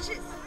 Witches!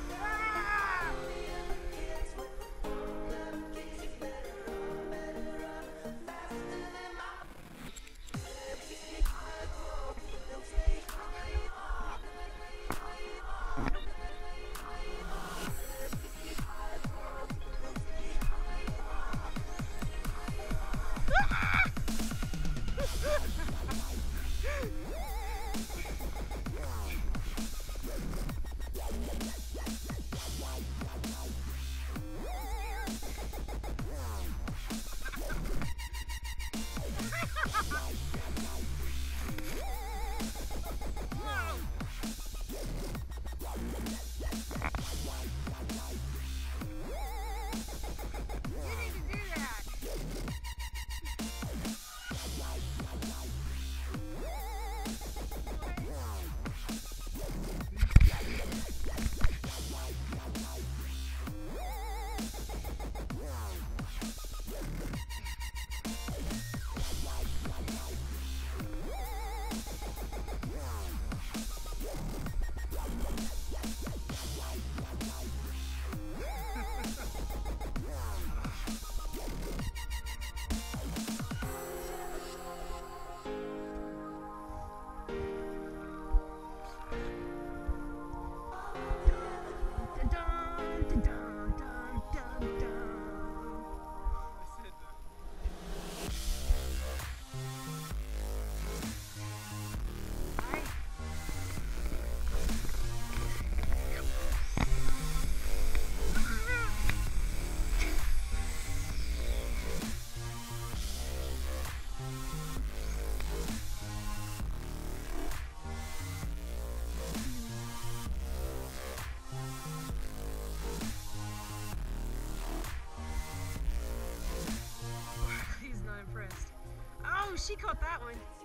She caught that one.